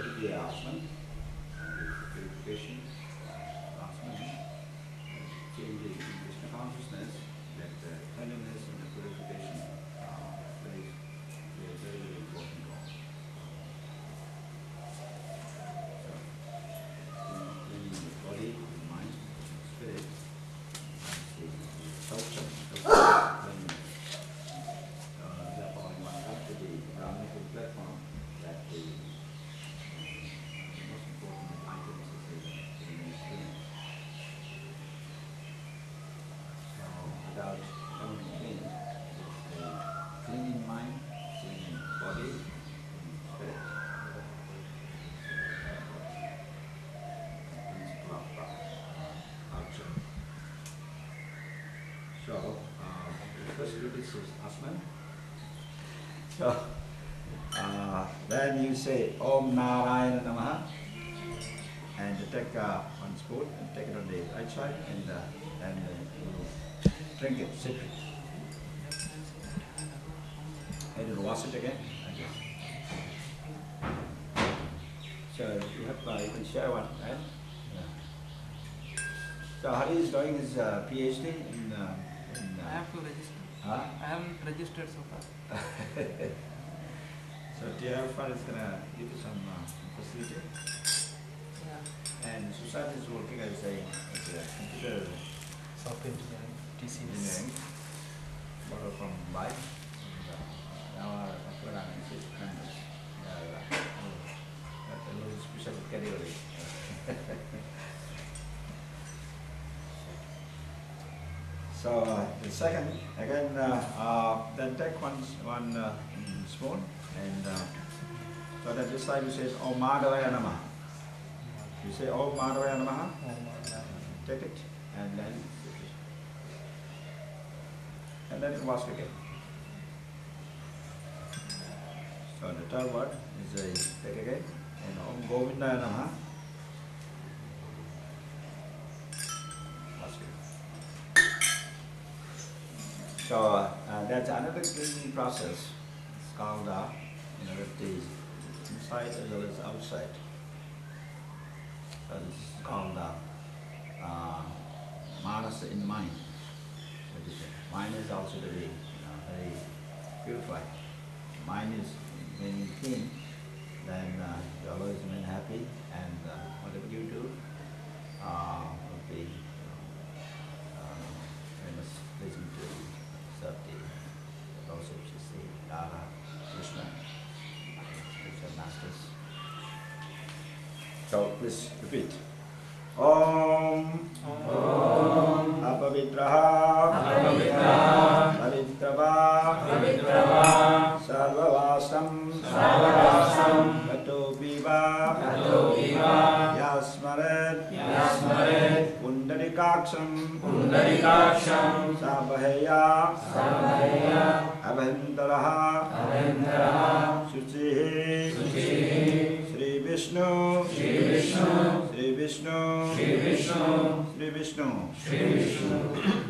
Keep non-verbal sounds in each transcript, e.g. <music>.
so it will be achaman, and the purification, uh, achaman, changing the first duty is achaman. So, uh, then you say Om Narayana Namaha and you take uh, one spoon and take it on the right side and uh, then uh, you drink it, sip it. And you wash it again. again. So you have uh, you can share one, right? Yeah. So Hari is doing his uh, PhD in, uh, in I uh, have to register. huh? I haven't registered so far. <laughs> so TFR is gonna give you some uh, facility, Yeah. and Susan is working as a, as a computer Software engineering, TCS. engineering, borrow from Mumbai. And, uh, now our program is members. They are, uh, uh, a little special category. <laughs> So uh, the second, again, uh, uh, then take one, one uh, spoon and so that this time you say Om Madhavaya Namaha. You say Om Madhavaya Namaha, take it and then and then wash again. So the third one is a take again and Om Govindaya Namaha. Wash again. So uh, that's another cleaning process. It's called uh, you know the inside as well as outside. So this is called the uh, manasa in mind. Mind is also very you know, very purified. Mind is when you clean, then uh, you always remain happy and uh, whatever you do uh, will be you uh, very much to serve the Lordship, Sri Radha, Krishna, spiritual masters. So please repeat. Om. Om. Apavitraha Apavitraha पुण्डरीकाक्षम् पुण्डरीकाक्षम् सामहया सामहया अभेन्दरः अभेन्दरः शुचिः। शुचिः। श्रीविष्णु। श्रीविष्णु। श्रीविष्णु। श्रीविष्णु। श्रीविष्णु। श्रीविष्णु।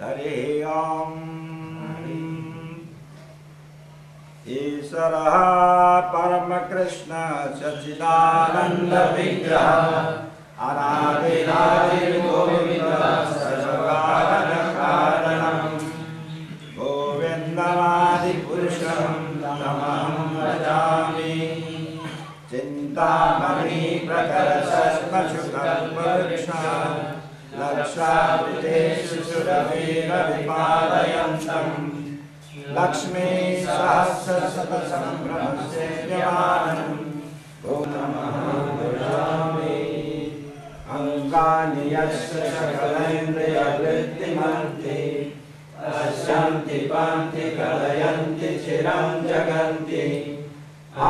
हरिः ॐ ईश्वरः परमकृष्ण सचिदानन्दविग्रह अनादिरादिर्गोविन्दसर्वानकारणम् गोविन्दमादिपुरुषं नमहं भजामि। अश्रावृतेषु सुरभिरभिपालयन्तम् लक्ष्मीसहस्रशतसम्भ्रमसेव्यमानम् गौतमः अङ्गानि यस्य सकलैन्द्रियवृत्तिमन्ति। पश्यन्ति पान्ति कलयन्ति चिरं जगन्ति।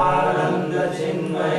आनन्दचिन्मय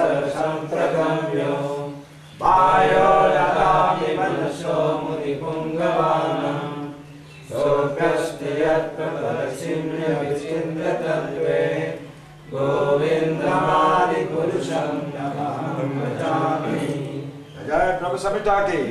every day.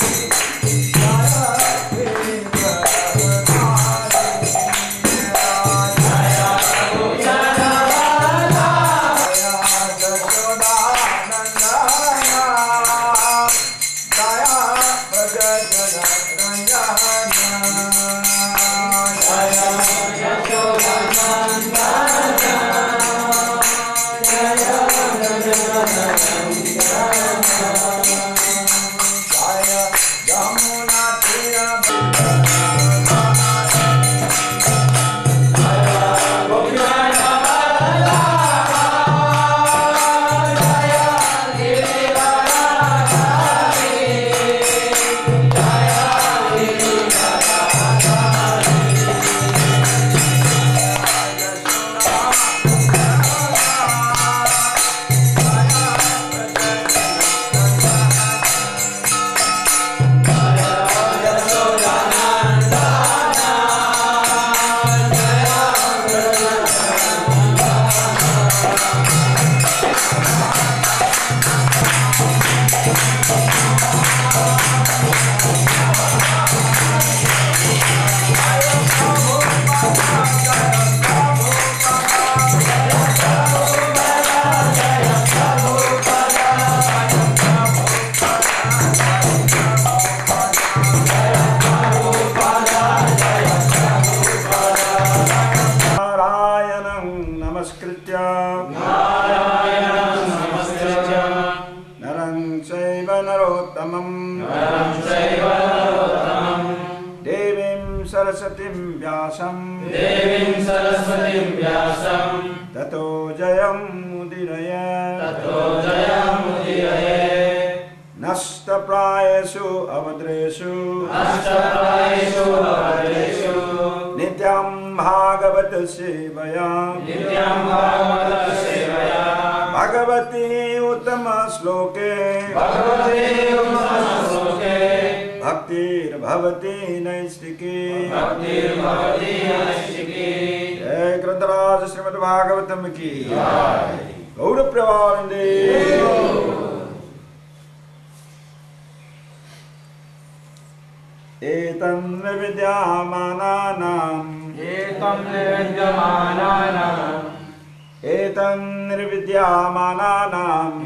सरस्वतीं व्यासं। देवीं सरस्वतीं व्यासं। ततो जयमुदीरय ततो जयमुदीरये नष्टप्रायेषु अभद्रेषु अष्टप्रायेषु भद्रेषु नित्यं भागवत सेवया। नित्यं भगवती उत्तमश्लोके। भगवते श्लोके नैष्टिकी जय ग्रंथराज श्रीमद् भागवतम की गौर प्रवानंदे एतं निर्विद्यामानानाम् एतं निर्विद्यमानानाम्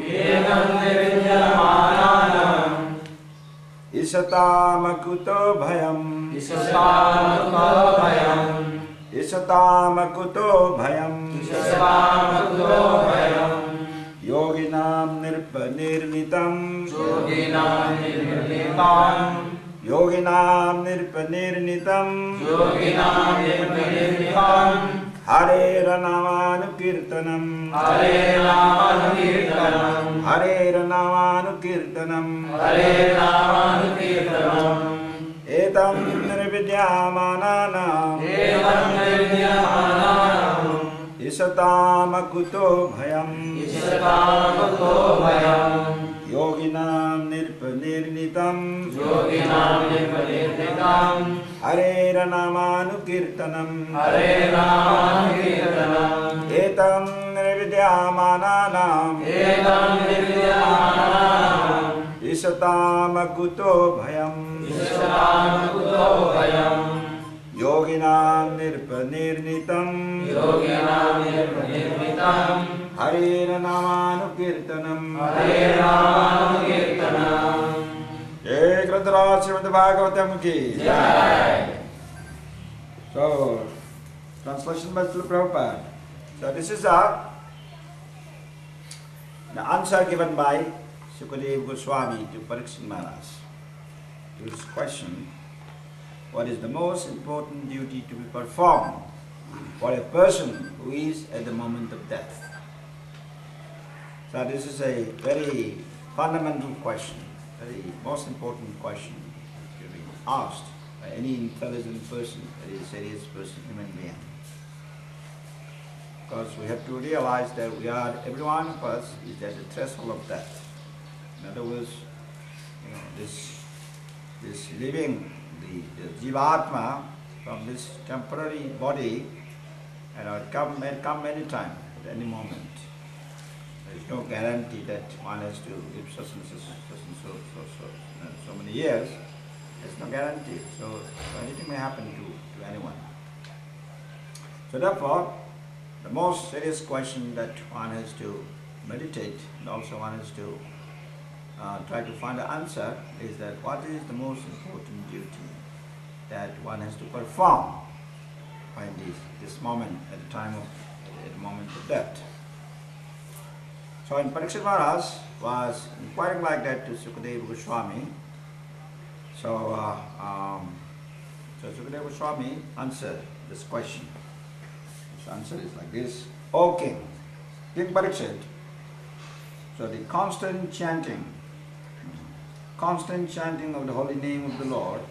ईशतामकुतो भयम्। ईशतामभयम् ईशतामकुतो भयम्। ईशतामकुतो भयम् योगिनां निर्पनिर्मितम् योगिनां निर्निर्मिताम् योगिनां निर्पनिर्मितम् योगिनां निर्निर्मिताम् हरे हरेर्नामानुकीर्तनम् हरेर्नामानुकीर्तनम् हरेर्नामानुकीर्तनम् एतं निर्विद्यामानानाम्। एतं निर्विद्यामानानाम्। इषतामकुतो भयम्। इषतामकुतो भयम्। योगिनां निर्पनिर्णितं योगिनां निर्पनिर्णितं हरेरनामानुकीर्तनं हरेरामानुकीर्तनम् एतं निर्विद्यामानानां एतं निर्विद्यामानानां ईशतामकुतो भयम्। ईशतामकुतो भयम् योगिनां निर्पनिर्णितं योगिनां निर्पनिर्णितम् हरेरनामानुकीर्तनम् हरे नामानुकीर्तनम् जय ग्रंथराज श्रीमद् भागवतम की जय So, translation by Srila Prabhupada. So this is a, the answer given by Sukadeva Goswami to Pariksit Maharaj to his question, what is the most important duty to be performed for a person who is at the moment of death? So this is a very fundamental question, very most important question to be asked by any intelligent person, very serious person, human being. Because we have to realize that we are, every one of us is at the threshold of death. In other words, you know, this, this living, the, the jivatma from this temporary body, you know, it come, may come any time, at any moment. No guarantee that one has to live such and such, and so, so, so, so many years. There's no guarantee. So, so anything may happen to, to anyone. So therefore, the most serious question that one has to meditate and also one has to uh, try to find an answer is that what is the most important duty that one has to perform when this, this moment, at the time of, at the moment of death. So when Pariksit Maharaj was inquiring like that to Sukadeva Goswami, so, uh, um, so Sukadeva Goswami answered this question. His answer is like this, Okay, king, Pariksit, so the constant chanting, constant chanting of the holy name of the Lord,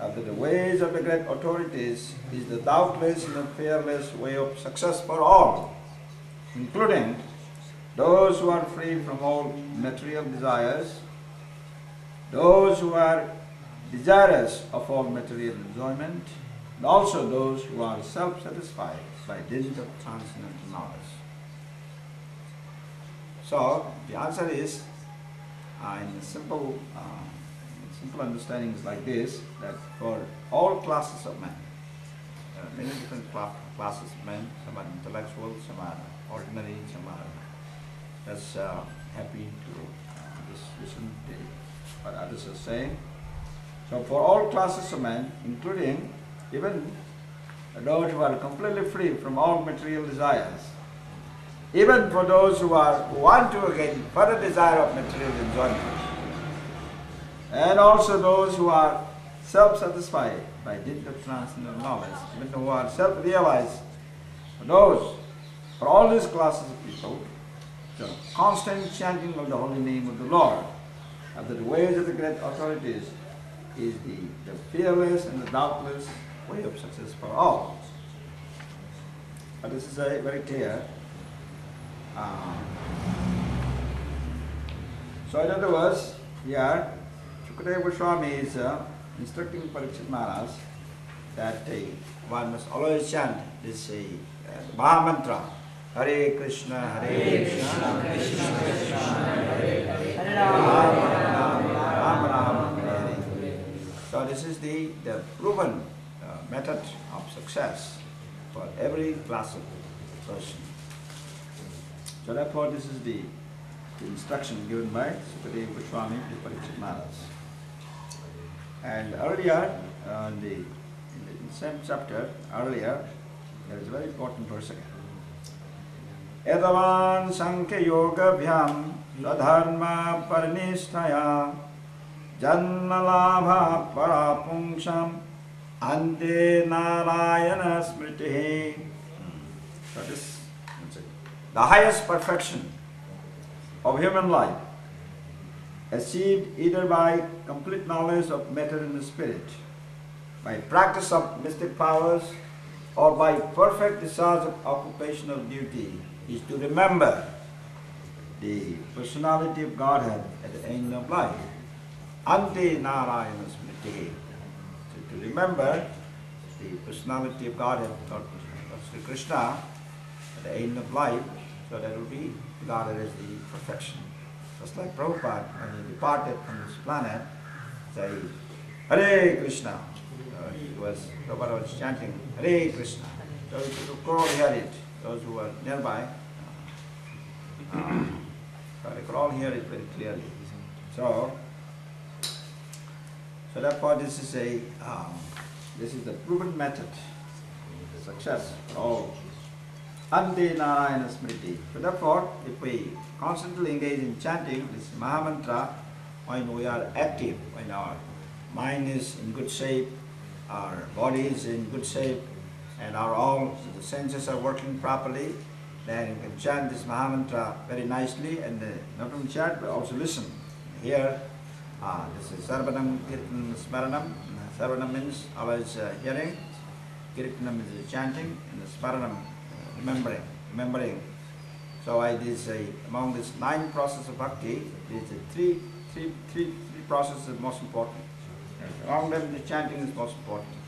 after the ways of the great authorities is the doubtless and fearless way of success for all, including those who are free from all material desires, those who are desirous of all material enjoyment, and also those who are self-satisfied by dint of transcendental knowledge. So the answer is, uh, in simple, uh, simple understanding is like this: that for all classes of men, there are many different cla- classes of men. Some are intellectual, some are ordinary, some are just uh, happy to just listen to what others are saying. So for all classes of men, including even those who are completely free from all material desires, even for those who are who want to again further desire of material enjoyment, And also those who are self-satisfied by dint of transcendental knowledge, even who are self-realized, those, for all these classes of people, the constant chanting of the holy name of the Lord, of the ways of the great authorities, is the, the fearless and the doubtless way of success for all. But this is a very clear. Um, so in other words, here, Shukadeva Goswami is uh, instructing Parikshit Maharaj that uh, one must always chant this uh, uh, Maha Mantra, Hare Krishna, Hare Krishna, Krishna Krishna, Hare Hare, Hare Rama, Hare Hare. So this is the, the proven uh, method of success for every class of person. So therefore this is the, the instruction given by Sukadeva Goswami to Parikshit Maharaj. And earlier, uh, in the in the same chapter, earlier, there is a very important verse again. Parinistaya Janmalabha Parapungsham Ante Narayana Smriti. That is the highest perfection of human life, achieved either by complete knowledge of matter and spirit, by practice of mystic powers, or by perfect discharge of occupational duty, is to remember the personality of Godhead at the end of life. Ante Narayana Smriti. To, to remember the personality of Godhead, Lord Sri Krishna, at the end of life, so that will be regarded as the perfection. Just like Prabhupada, when he departed from this planet, say, Hare Krishna. Uh, he was, Prabhupada was chanting, Hare Krishna. So you could all hear it, those who are nearby. Uh, so they could all hear it very clearly. So, so therefore this is a, um, this is the proven method, success for all Ante Narayana Smriti. So therefore, if we constantly engage in chanting this Mahamantra, when we are active, when our mind is in good shape, our body is in good shape, and our all the senses are working properly, then you can chant this Mahamantra very nicely and uh, not only chant but also listen. Here, uh, this is Shravanam Kirtan Smaranam. Shravanam means always uh, hearing, Kirtanam is chanting, and Smaranam remembering, remembering. So I this uh, among these nine processes of bhakti, these are three, three, three, three processes are most important. Among them, the chanting is most important.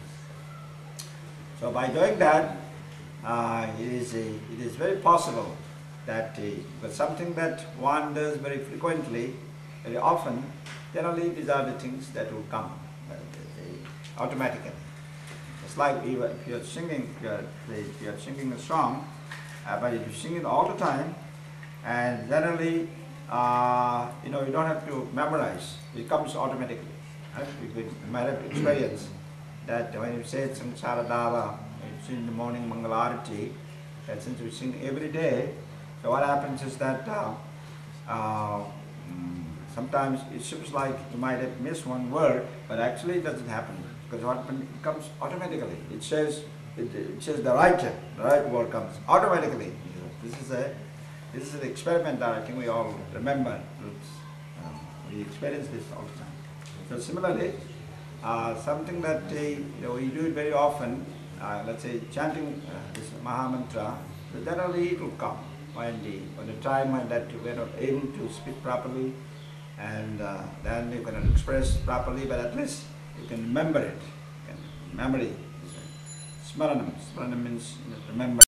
So by doing that, uh, it is a, it is very possible that uh, but something that one does very frequently, very often, generally these are the things that will come uh, automatically. It's like if you're singing, if you're, singing a song, uh, but if you sing it all the time, and generally, uh, you know, you don't have to memorize. It comes automatically. Right? You might have experience that when you say Samsara Dava, it's in the morning Mangalarati, that since we sing every day, so what happens is that uh, uh, sometimes it seems like you might have missed one word, but actually it doesn't happen because what happen- it comes automatically. It says it, it says the right the right word comes automatically. This is a this is an experiment that I think we all remember. Um, we experience this all the time. So similarly, uh, something that uh, we do it very often, uh, let's say chanting uh, this Maha Mantra, so generally it will come when the, when the time when that we are not able to speak properly and uh, then you cannot express properly, but at least you can remember it. Memory. Smaranam. Smaranam means remember.